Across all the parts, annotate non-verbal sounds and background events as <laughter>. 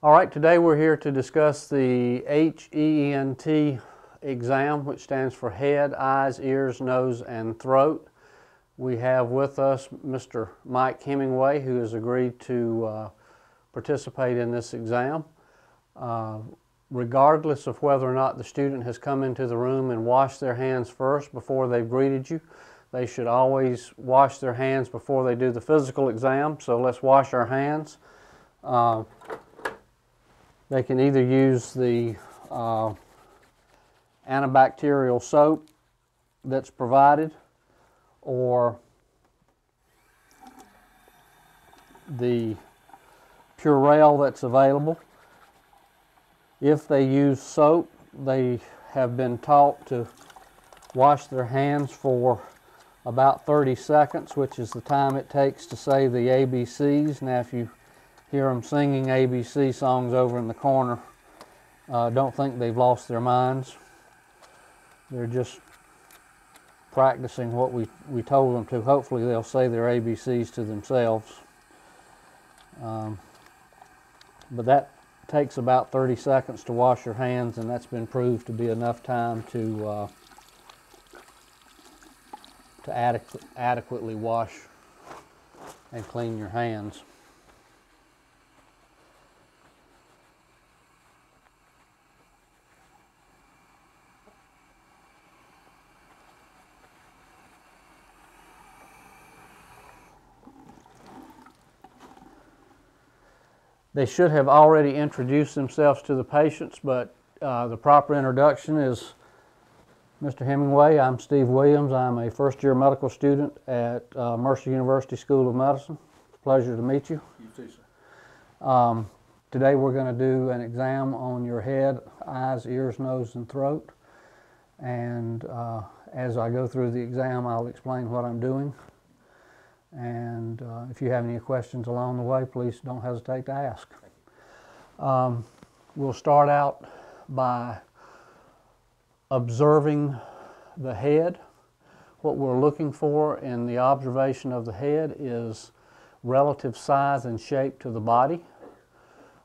All right, today we're here to discuss the HEENT exam, which stands for head, eyes, ears, nose, and throat. We have with us Mr. Mike Hemingway, who has agreed to uh, participate in this exam. Uh, regardless of whether or not the student has come into the room and washed their hands first before they've greeted you, they should always wash their hands before they do the physical exam. So let's wash our hands. Uh, they can either use the uh, antibacterial soap that's provided or the Purell that's available. If they use soap, they have been taught to wash their hands for about 30 seconds, which is the time it takes to say the ABCs. Now, if you hear them singing ABC songs over in the corner. Uh, don't think they've lost their minds. They're just practicing what we, we told them to. Hopefully they'll say their ABCs to themselves. Um, but that takes about 30 seconds to wash your hands and that's been proved to be enough time to uh, to adequ adequately wash and clean your hands. They should have already introduced themselves to the patients, but uh, the proper introduction is Mr. Hemingway. I'm Steve Williams. I'm a first year medical student at uh, Mercer University School of Medicine. Pleasure to meet you. You too, sir. Um, today we're going to do an exam on your head, eyes, ears, nose, and throat. And uh, as I go through the exam, I'll explain what I'm doing. And uh, if you have any questions along the way, please don't hesitate to ask. Um, we'll start out by observing the head. What we're looking for in the observation of the head is relative size and shape to the body.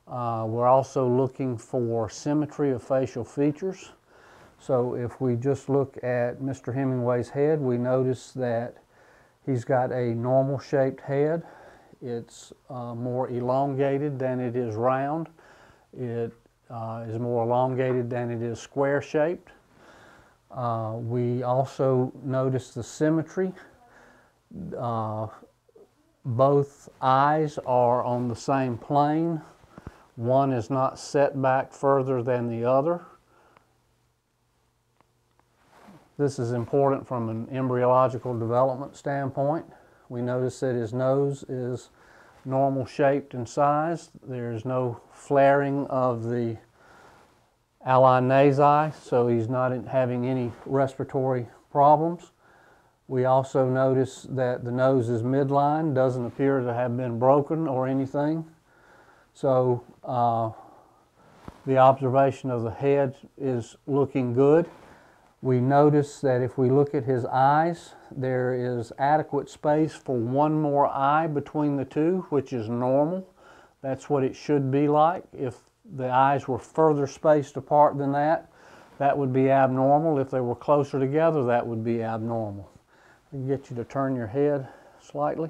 Uh, we're also looking for symmetry of facial features. So if we just look at Mr. Hemingway's head, we notice that He's got a normal shaped head. It's uh, more elongated than it is round. It uh, is more elongated than it is square shaped. Uh, we also notice the symmetry. Uh, both eyes are on the same plane. One is not set back further than the other. This is important from an embryological development standpoint. We notice that his nose is normal shaped and sized. There's no flaring of the alae nasi, so he's not having any respiratory problems. We also notice that the nose is midline, doesn't appear to have been broken or anything. So uh, the observation of the head is looking good. We notice that if we look at his eyes, there is adequate space for one more eye between the two, which is normal. That's what it should be like. If the eyes were further spaced apart than that, that would be abnormal. If they were closer together, that would be abnormal. I can get you to turn your head slightly.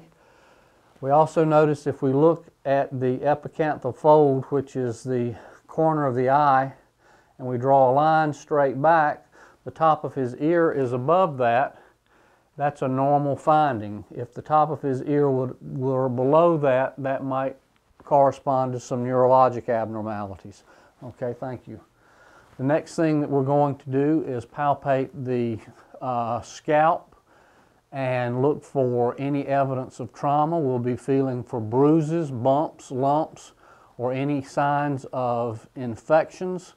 We also notice if we look at the epicanthal fold, which is the corner of the eye, and we draw a line straight back, the top of his ear is above that, that's a normal finding. If the top of his ear would, were below that, that might correspond to some neurologic abnormalities. Okay, thank you. The next thing that we're going to do is palpate the uh, scalp and look for any evidence of trauma. We'll be feeling for bruises, bumps, lumps, or any signs of infections.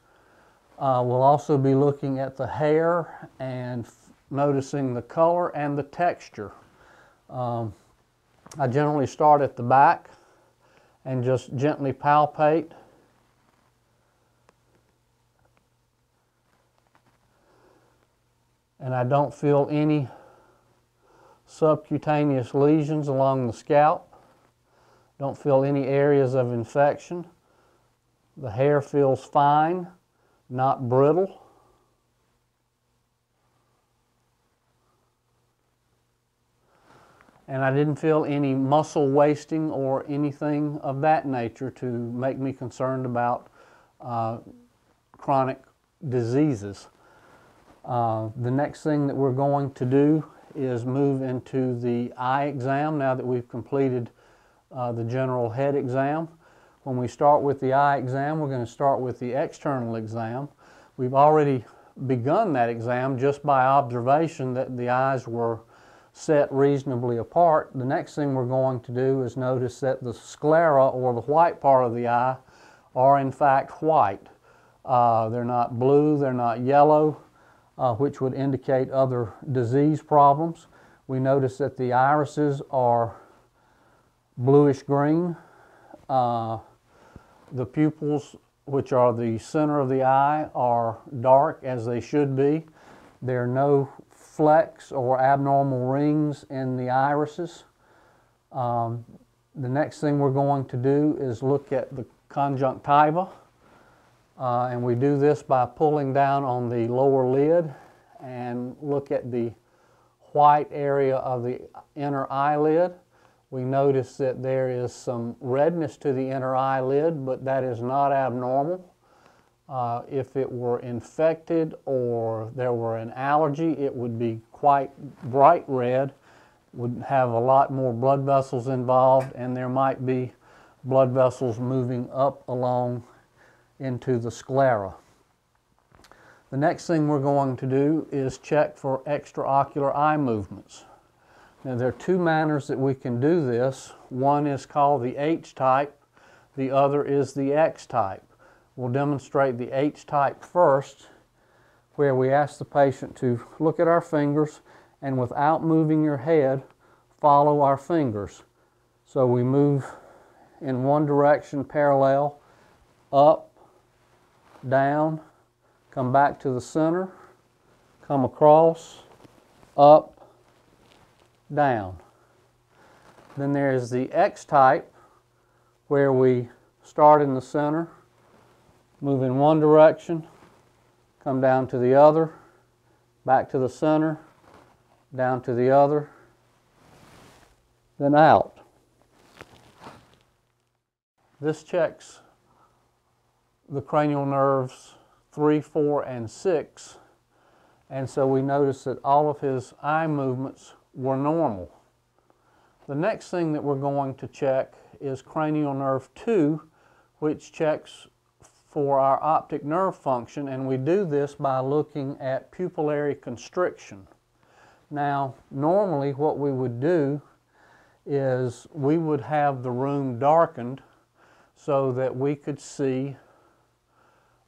Uh, we'll also be looking at the hair and noticing the color and the texture. Um, I generally start at the back and just gently palpate. And I don't feel any subcutaneous lesions along the scalp. Don't feel any areas of infection. The hair feels fine, not brittle. And I didn't feel any muscle wasting or anything of that nature to make me concerned about uh, chronic diseases. Uh, the next thing that we're going to do is move into the eye exam now that we've completed uh, the general head exam. When we start with the eye exam, we're going to start with the external exam. We've already begun that exam just by observation that the eyes were set reasonably apart. The next thing we're going to do is notice that the sclera or the white part of the eye are in fact white. Uh, they're not blue, they're not yellow, uh, which would indicate other disease problems. We notice that the irises are bluish green. Uh, the pupils, which are the center of the eye, are dark as they should be. There are no flecks or abnormal rings in the irises. Um, the next thing we're going to do is look at the conjunctiva. Uh, and we do this by pulling down on the lower lid and look at the white area of the inner eyelid. We notice that there is some redness to the inner eyelid, but that is not abnormal. Uh, if it were infected or there were an allergy, it would be quite bright red, would have a lot more blood vessels involved, and there might be blood vessels moving up along into the sclera. The next thing we're going to do is check for extraocular eye movements. Now there are two manners that we can do this. One is called the H type, the other is the X type. We'll demonstrate the H type first, where we ask the patient to look at our fingers and without moving your head, follow our fingers. So we move in one direction parallel, up, down, come back to the center, come across, up, down. Then there's the X type, where we start in the center, move in one direction, come down to the other, back to the center, down to the other, then out. This checks the cranial nerves 3, 4, and 6, and so we notice that all of his eye movements were normal. The next thing that we're going to check is cranial nerve 2, which checks for our optic nerve function, and we do this by looking at pupillary constriction. Now, normally what we would do is we would have the room darkened so that we could see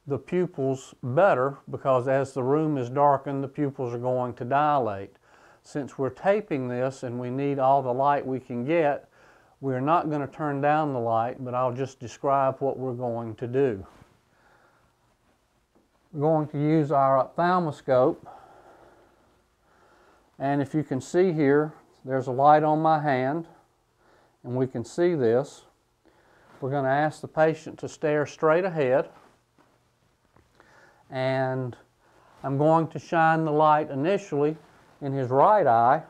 the pupils better because as the room is darkened, the pupils are going to dilate. Since we're taping this and we need all the light we can get, we're not going to turn down the light, but I'll just describe what we're going to do. We're going to use our ophthalmoscope. And if you can see here, there's a light on my hand, and we can see this. We're going to ask the patient to stare straight ahead. And I'm going to shine the light initially in his right eye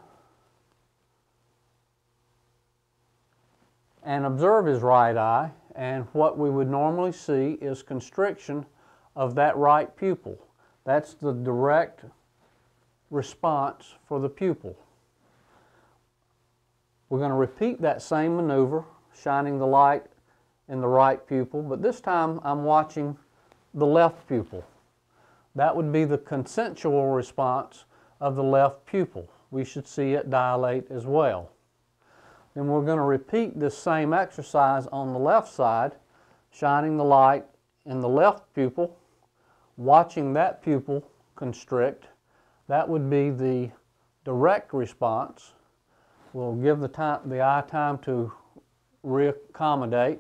and observe his right eye. And what we would normally see is constriction of that right pupil. That's the direct response for the pupil. We're going to repeat that same maneuver, shining the light in the right pupil, but this time I'm watching the left pupil. That would be the consensual response of the left pupil. We should see it dilate as well. Then we're going to repeat this same exercise on the left side, shining the light in the left pupil watching that pupil constrict, that would be the direct response. We'll give the, time, the eye time to reaccommodate.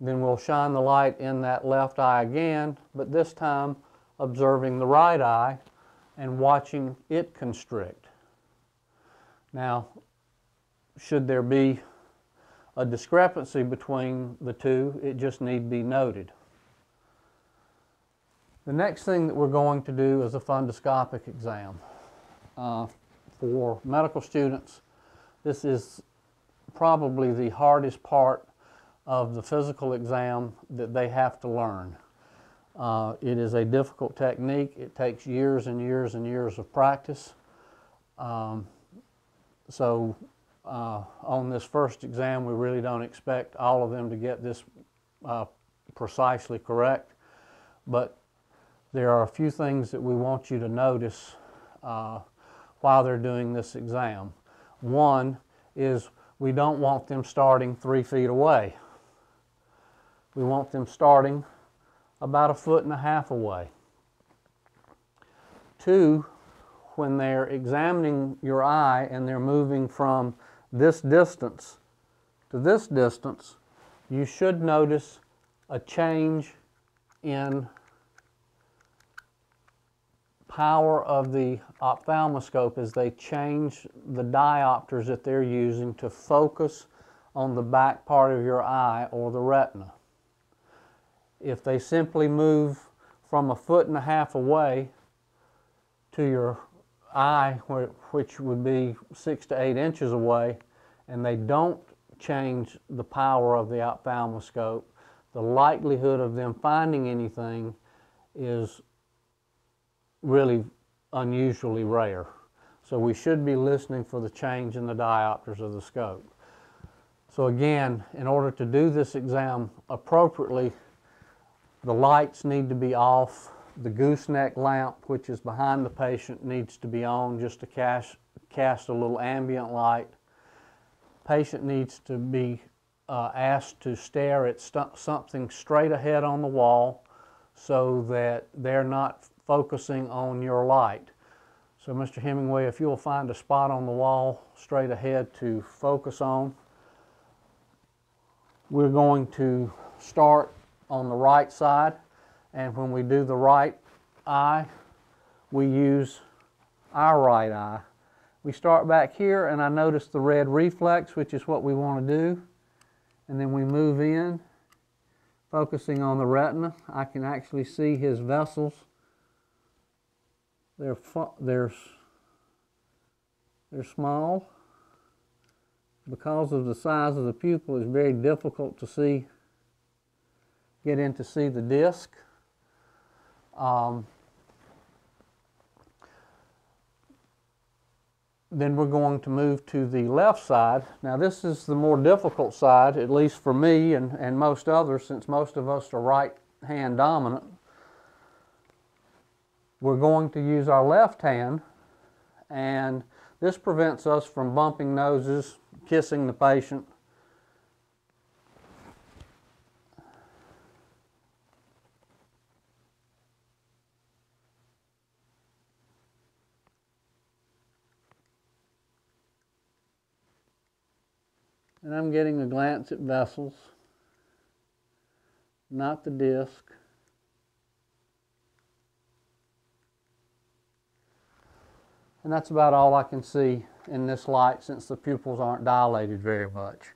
Then we'll shine the light in that left eye again, but this time observing the right eye and watching it constrict. Now, should there be a discrepancy between the two, it just need be noted. The next thing that we're going to do is a fundoscopic exam. Uh, for medical students, this is probably the hardest part of the physical exam that they have to learn. Uh, it is a difficult technique. It takes years and years and years of practice. Um, so uh, on this first exam, we really don't expect all of them to get this uh, precisely correct. But there are a few things that we want you to notice uh, while they're doing this exam. One is we don't want them starting three feet away. We want them starting about a foot and a half away. Two, when they're examining your eye and they're moving from this distance to this distance, you should notice a change in power of the ophthalmoscope as they change the diopters that they're using to focus on the back part of your eye or the retina. If they simply move from a foot and a half away to your eye, which would be six to eight inches away, and they don't change the power of the ophthalmoscope, the likelihood of them finding anything is really unusually rare. So we should be listening for the change in the diopters of the scope. So again, in order to do this exam appropriately, the lights need to be off. The gooseneck lamp, which is behind the patient, needs to be on just to cast, cast a little ambient light. Patient needs to be uh, asked to stare at st something straight ahead on the wall so that they're not focusing on your light. So Mr. Hemingway, if you'll find a spot on the wall straight ahead to focus on, we're going to start on the right side and when we do the right eye, we use our right eye. We start back here and I notice the red reflex, which is what we want to do. And then we move in, focusing on the retina. I can actually see his vessels they're, they're, they're small. Because of the size of the pupil, it's very difficult to see, get in to see the disc. Um, then we're going to move to the left side. Now this is the more difficult side, at least for me and, and most others, since most of us are right hand dominant we're going to use our left hand and this prevents us from bumping noses, kissing the patient. And I'm getting a glance at vessels, not the disc. And that's about all I can see in this light since the pupils aren't dilated very much.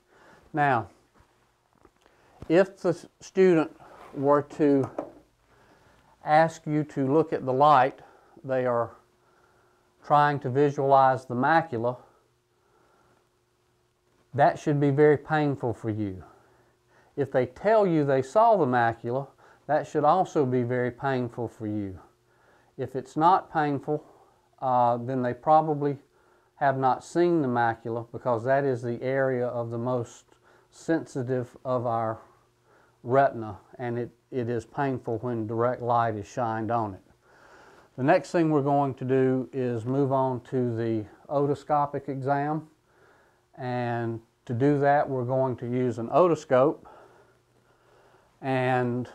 Now, if the student were to ask you to look at the light, they are trying to visualize the macula, that should be very painful for you. If they tell you they saw the macula, that should also be very painful for you. If it's not painful, uh, then they probably have not seen the macula because that is the area of the most sensitive of our retina and it, it is painful when direct light is shined on it. The next thing we're going to do is move on to the otoscopic exam and to do that we're going to use an otoscope and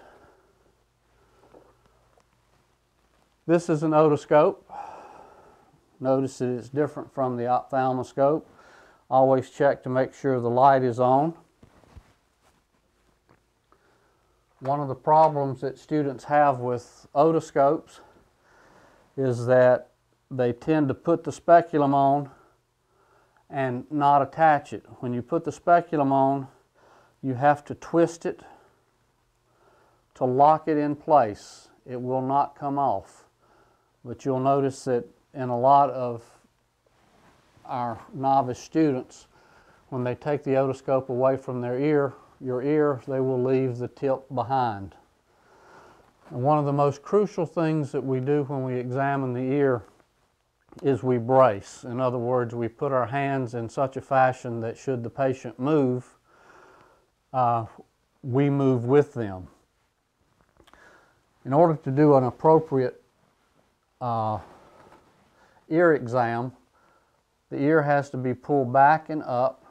this is an otoscope Notice that it's different from the ophthalmoscope. Always check to make sure the light is on. One of the problems that students have with otoscopes is that they tend to put the speculum on and not attach it. When you put the speculum on, you have to twist it to lock it in place. it will not come off. But you'll notice that in a lot of our novice students, when they take the otoscope away from their ear, your ear, they will leave the tip behind. And one of the most crucial things that we do when we examine the ear is we brace. In other words, we put our hands in such a fashion that should the patient move, uh, we move with them. In order to do an appropriate uh, ear exam, the ear has to be pulled back and up.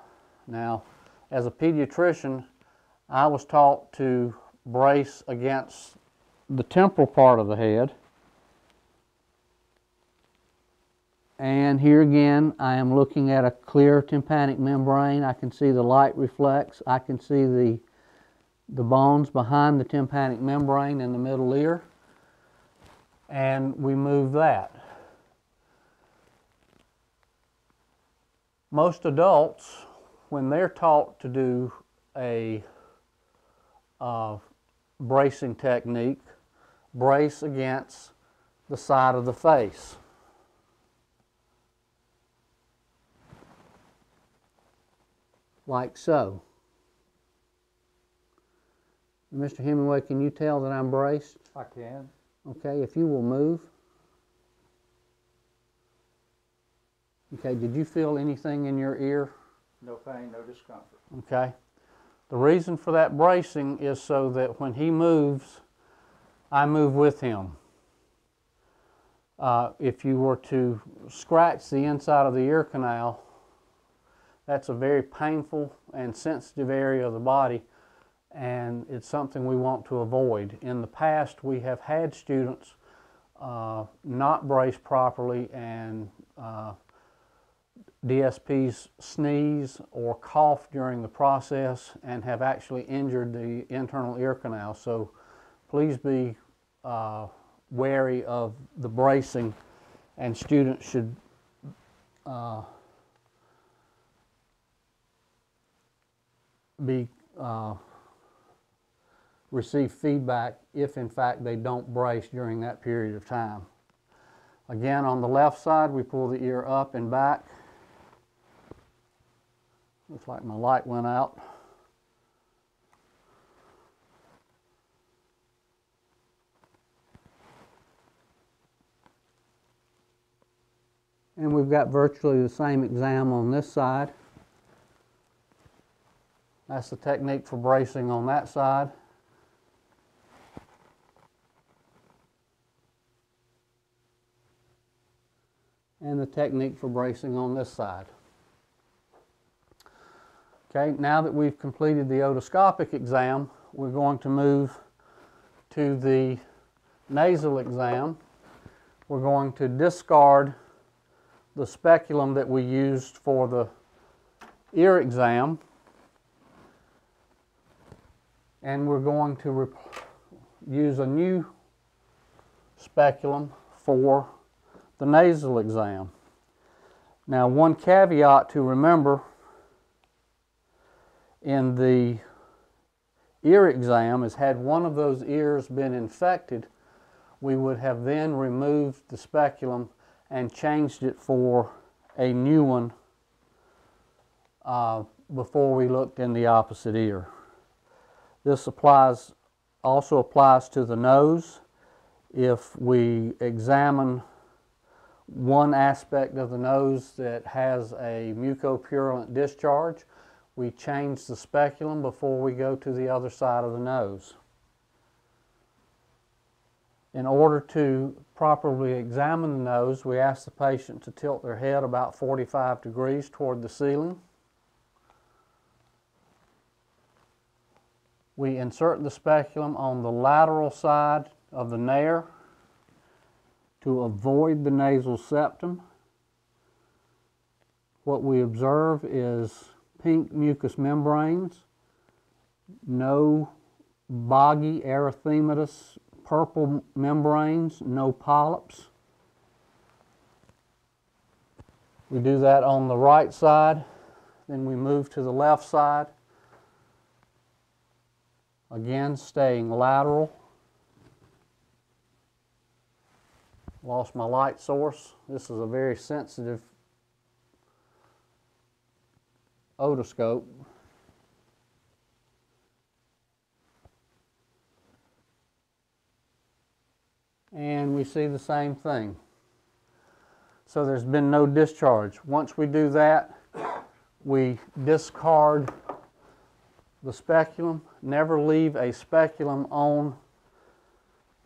Now, as a pediatrician, I was taught to brace against the temporal part of the head. And here again, I am looking at a clear tympanic membrane. I can see the light reflex. I can see the, the bones behind the tympanic membrane in the middle ear. And we move that. Most adults, when they're taught to do a uh, bracing technique, brace against the side of the face. Like so. Mr. Hemingway, can you tell that I'm braced? I can. Okay, if you will move. Okay, did you feel anything in your ear? No pain, no discomfort. Okay. The reason for that bracing is so that when he moves, I move with him. Uh, if you were to scratch the inside of the ear canal, that's a very painful and sensitive area of the body, and it's something we want to avoid. In the past, we have had students uh, not brace properly and uh, DSPs sneeze or cough during the process and have actually injured the internal ear canal. So please be uh, wary of the bracing and students should uh, be uh, receive feedback if in fact they don't brace during that period of time. Again, on the left side, we pull the ear up and back. Looks like my light went out. And we've got virtually the same exam on this side. That's the technique for bracing on that side. And the technique for bracing on this side. Okay, now that we've completed the otoscopic exam, we're going to move to the nasal exam. We're going to discard the speculum that we used for the ear exam and we're going to use a new speculum for the nasal exam. Now one caveat to remember in the ear exam is had one of those ears been infected, we would have then removed the speculum and changed it for a new one uh, before we looked in the opposite ear. This applies also applies to the nose. If we examine one aspect of the nose that has a mucopurulent discharge, we change the speculum before we go to the other side of the nose. In order to properly examine the nose, we ask the patient to tilt their head about 45 degrees toward the ceiling. We insert the speculum on the lateral side of the nare to avoid the nasal septum. What we observe is pink mucous membranes, no boggy erythematous purple membranes, no polyps. We do that on the right side, then we move to the left side. Again, staying lateral. Lost my light source. This is a very sensitive otoscope. And we see the same thing. So there's been no discharge. Once we do that, we discard the speculum. Never leave a speculum on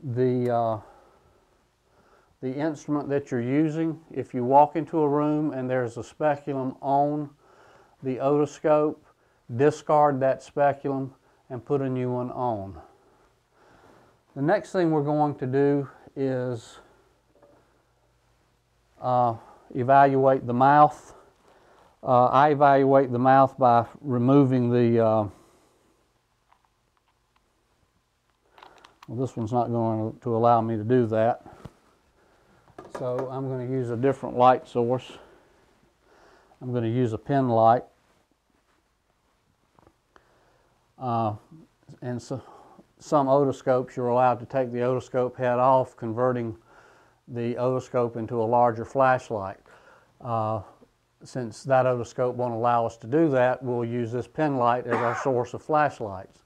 the uh, the instrument that you're using. If you walk into a room and there's a speculum on the otoscope, discard that speculum and put a new one on. The next thing we're going to do is uh, evaluate the mouth. Uh, I evaluate the mouth by removing the, well, this one's not going to allow me to do that. So I'm going to use a different light source. I'm going to use a pen light. Uh, and so, some otoscopes, you're allowed to take the otoscope head off, converting the otoscope into a larger flashlight. Uh, since that otoscope won't allow us to do that, we'll use this pen light as our source of flashlights.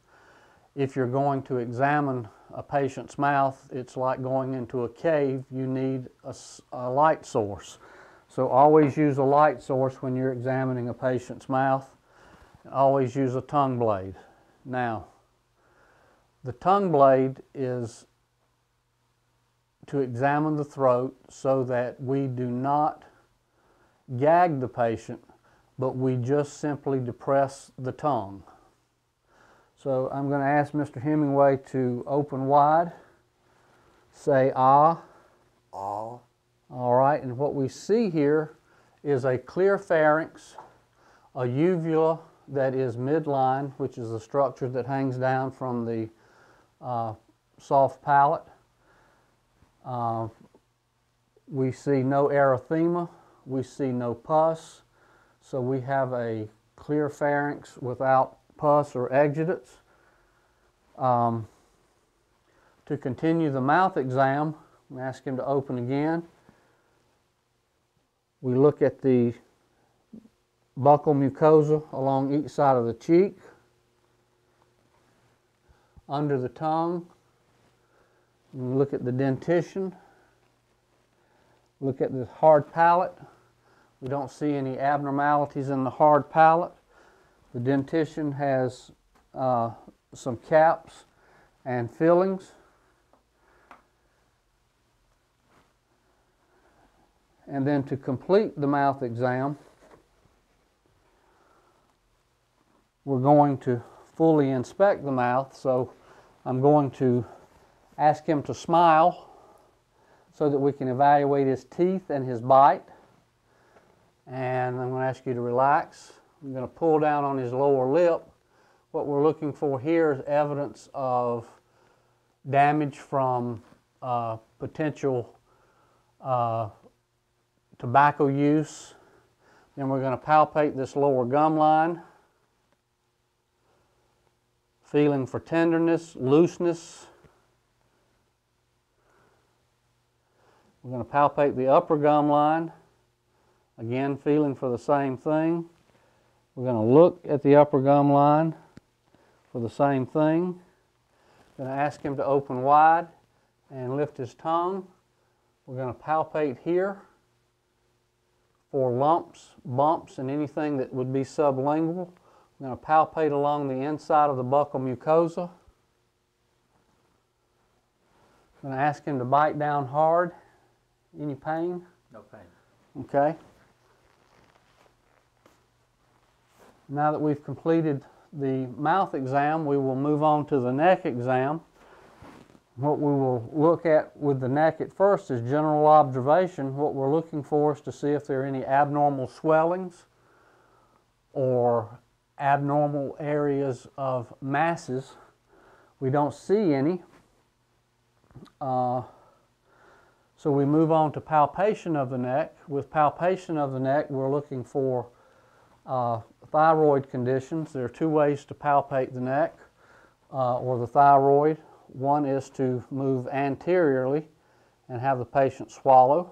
If you're going to examine a patient's mouth, it's like going into a cave. You need a, a, light source. So always use a light source when you're examining a patient's mouth. Always use a tongue blade. Now, the tongue blade is to examine the throat so that we do not gag the patient, but we just simply depress the tongue. So I'm going to ask Mr. Hemingway to open wide, say ah. Ah. All right, and what we see here is a clear pharynx, a uvula that is midline, which is the structure that hangs down from the uh, soft palate. Uh, we see no erythema, we see no pus, so we have a clear pharynx without pus or exudates. Um, to continue the mouth exam, I'm ask him to open again. We look at the buccal mucosa along each side of the cheek, under the tongue. We look at the dentition. Look at the hard palate. We don't see any abnormalities in the hard palate. The dentition has uh, some caps and fillings. And then to complete the mouth exam, we're going to fully inspect the mouth. So I'm going to ask him to smile so that we can evaluate his teeth and his bite. And I'm going to ask you to relax. I'm going to pull down on his lower lip. What we're looking for here is evidence of damage from uh, potential uh, tobacco use. Then we're going to palpate this lower gum line, feeling for tenderness, looseness. We're going to palpate the upper gum line, again feeling for the same thing. We're going to look at the upper gum line for the same thing. Going to ask him to open wide and lift his tongue. We're going to palpate here for lumps, bumps, and anything that would be sublingual. We're going to palpate along the inside of the buccal mucosa. I'm going to ask him to bite down hard. Any pain? No pain. Okay. Now that we've completed the mouth exam, we will move on to the neck exam. What we will look at with the neck at first is general observation. What we're looking for is to see if there are any abnormal swellings or abnormal areas of masses. We don't see any. Uh, so we move on to palpation of the neck. With palpation of the neck, we're looking for uh, thyroid conditions. There are two ways to palpate the neck uh, or the thyroid. One is to move anteriorly and have the patient swallow.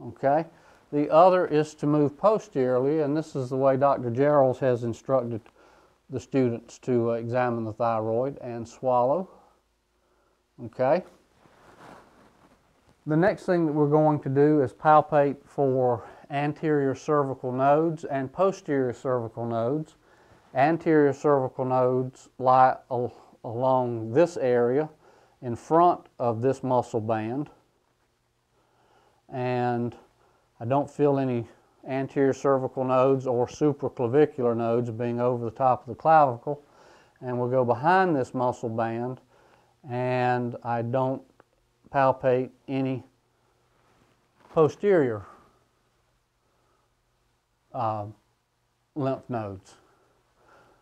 Okay. The other is to move posteriorly, and this is the way Dr. Gerald has instructed the students to uh, examine the thyroid and swallow. Okay. The next thing that we're going to do is palpate for anterior cervical nodes and posterior cervical nodes. Anterior cervical nodes lie al along this area in front of this muscle band. And I don't feel any anterior cervical nodes or supraclavicular nodes being over the top of the clavicle. And we'll go behind this muscle band and I don't palpate any posterior uh, lymph nodes.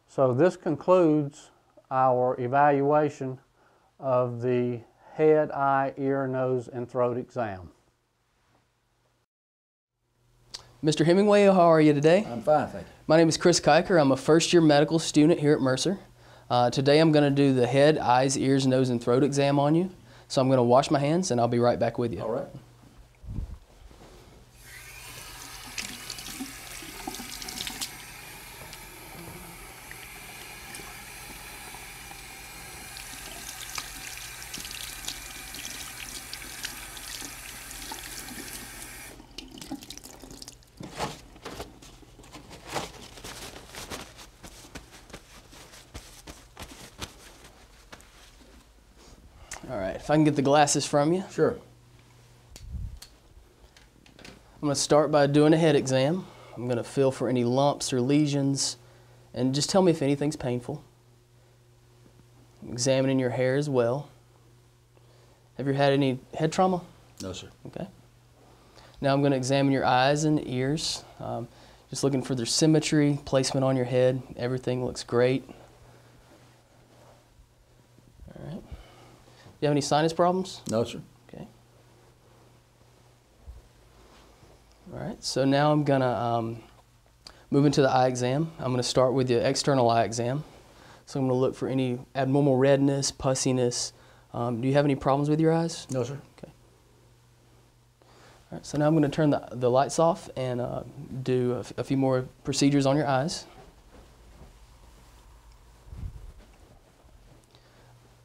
So this concludes our evaluation of the head, eye, ear, nose, and throat exam. Mr. Hemingway, how are you today? I'm fine, thank you. My name is Chris Kiker. I'm a first year medical student here at Mercer. Uh, today I'm going to do the head, eyes, ears, nose, and throat exam on you. So I'm going to wash my hands and I'll be right back with you. All right. All right, if I can get the glasses from you. Sure. I'm going to start by doing a head exam. I'm going to feel for any lumps or lesions and just tell me if anything's painful. I'm examining your hair as well. Have you had any head trauma? No, sir. Okay. Now I'm going to examine your eyes and ears. Um, just looking for their symmetry, placement on your head. Everything looks great. All right. Do you have any sinus problems? No, sir. Okay. All right. So now I'm going to um, move into the eye exam. I'm going to start with the external eye exam. So I'm going to look for any abnormal redness, pussiness. Um, do you have any problems with your eyes? No, sir. Okay. All right, so now I'm going to turn the, the lights off and uh, do a few more procedures on your eyes.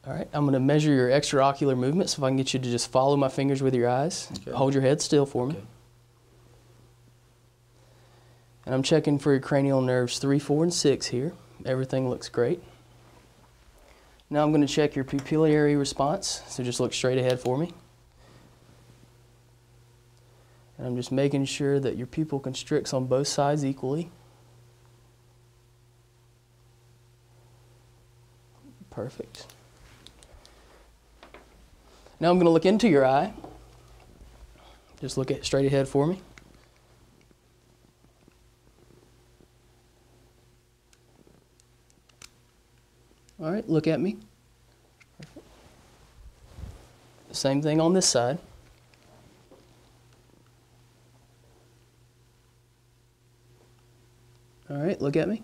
All right, I'm going to measure your extraocular movement. So if I can get you to just follow my fingers with your eyes, Okay. hold your head still for me. Okay. And I'm checking for your cranial nerves 3, 4, and 6 here. Everything looks great. Now I'm going to check your pupillary response. So just look straight ahead for me. And I'm just making sure that your pupil constricts on both sides equally. Perfect. Now I'm going to look into your eye. Just look at straight ahead for me. All right, look at me. Same thing on this side. All right, look at me.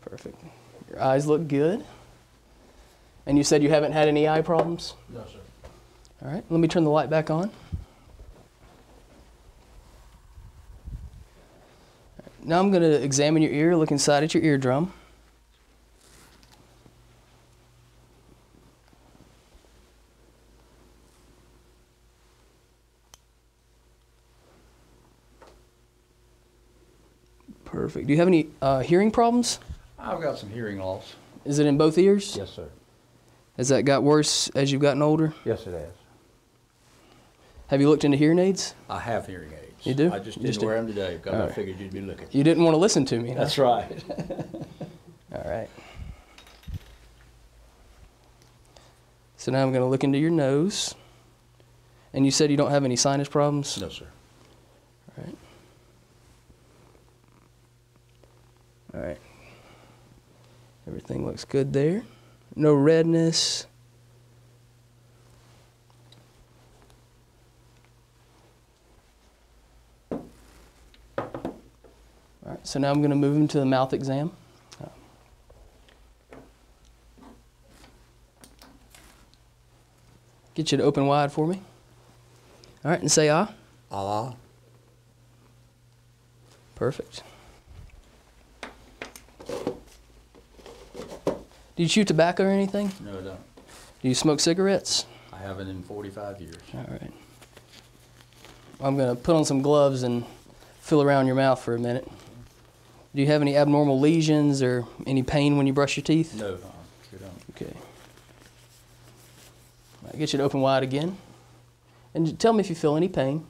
Perfect. Your eyes look good. And you said you haven't had any eye problems? No, sir. All right, let me turn the light back on. Now I'm going to examine your ear, look inside at your eardrum. Perfect. Do you have any uh, hearing problems? I've got some hearing loss. Is it in both ears? Yes, sir. Has that got worse as you've gotten older? Yes, it has. Have you looked into hearing aids? I have hearing aids. You do? I just didn't just wear them today because All I figured you'd be looking. You didn't want to listen to me. huh? That's right. <laughs> <laughs> All right. So now I'm going to look into your nose. And you said you don't have any sinus problems? no, sir. All right. All right. Everything looks good there. No redness. All right, so now I'm going to move into the mouth exam. Get you to open wide for me. All right, and say ah. Ah. Perfect. Do you chew tobacco or anything? No, I don't. Do you smoke cigarettes? I haven't in 45 years. All right. I'm going to put on some gloves and feel around your mouth for a minute. Do you have any abnormal lesions or any pain when you brush your teeth? No, uh, sure don't. Okay. I get you to open wide again. And tell me if you feel any pain.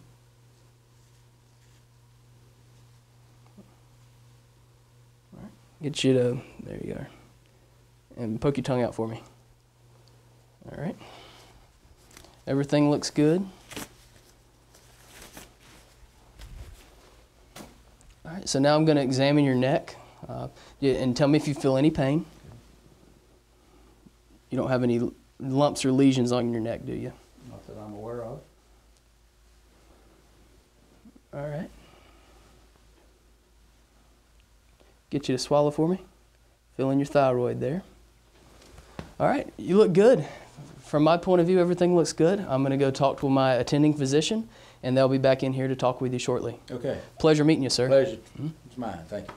All right. Get you to, there you are. And poke your tongue out for me. All right. Everything looks good. All right, so now I'm going to examine your neck uh, and tell me if you feel any pain. You don't have any lumps or lesions on your neck, do you? Not that I'm aware of. All right. Get you to swallow for me. Fill in your thyroid there. All right, you look good. From my point of view, everything looks good. I'm going to go talk to my attending physician, and they'll be back in here to talk with you shortly. Okay. Pleasure meeting you, sir. Pleasure. Hmm? It's mine. Thank you.